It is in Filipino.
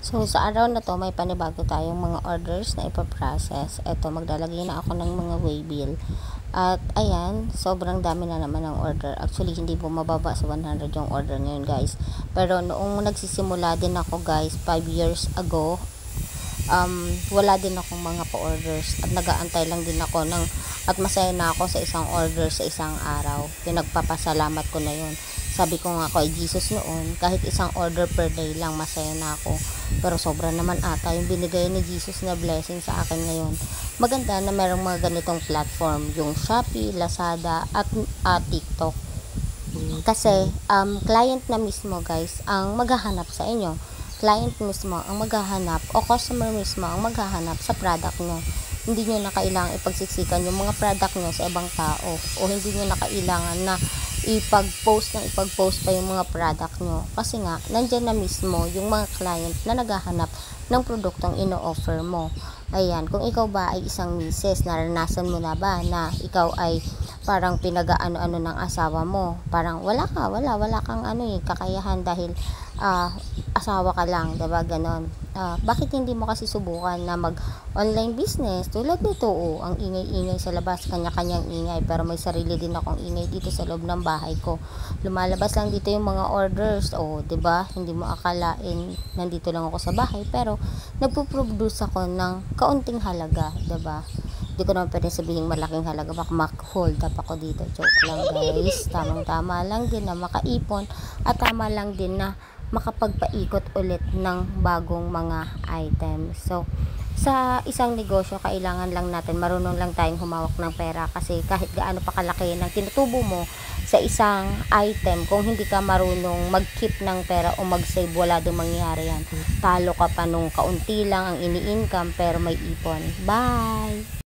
So, sa araw na to, may panibago tayong mga orders na ipaprocess. Ito, maglalagay na ako ng mga waybill. At, ayan, sobrang dami na naman ng order. Actually, hindi po mababa sa 100 yung order ngayon, guys. Pero, noong nagsisimula din ako, guys, 5 years ago, um, wala din akong mga pa-orders. At nagaantay lang din ako ng, at masaya na ako sa isang order sa isang araw. Pinagpapasalamat ko na yun sabi ko nga kay Jesus noon, kahit isang order per day lang, masaya na ako. Pero sobra naman ata yung binigay ni Jesus na blessing sa akin ngayon. Maganda na merong mga ganitong platform, yung Shopee, Lazada, at uh, TikTok. Kasi, um, client na mismo guys, ang maghahanap sa inyo. Client mismo ang maghahanap o customer mismo ang maghahanap sa product nyo hindi nyo na kailangan ipagsiksikan yung mga product nyo sa ibang tao o hindi nyo na kailangan na ipag-post ng ipag-post pa yung mga product nyo. Kasi nga, nandyan na mismo yung mga client na naghahanap ng produktong ino-offer mo. Ayan, kung ikaw ba ay isang misis, naranasan mo na ba na ikaw ay parang pinag-ano-ano ng asawa mo. Parang wala ka, wala, wala kang ano eh, kakayahan dahil uh, asawa ka lang, 'di ba? Ganon. Uh, bakit hindi mo kasi subukan na mag-online business tulad nito, oh, ang ingay-ingay sa labas, kanya-kanyang ingay, pero may sarili din akong ingay dito sa loob ng bahay ko. Lumalabas lang dito yung mga orders, oh, 'di ba? Hindi mo akalain nandito lang ako sa bahay, pero nagpo-produce ako ng kaunting halaga, 'di ba? Hindi ko naman pwede sabihin malaking halaga, baka mak-hold up ako dito. Joke lang guys. Tamang-tama lang din na makaipon at tama lang din na makapagpaikot ulit ng bagong mga items. So, sa isang negosyo, kailangan lang natin, marunong lang tayong humawak ng pera kasi kahit gaano pa kalaki ng tinutubo mo sa isang item, kung hindi ka marunong mag-keep ng pera o mag-save, wala din mangyayari yan. Talo ka pa nung kaunti lang ang ini-income pero may ipon. Bye!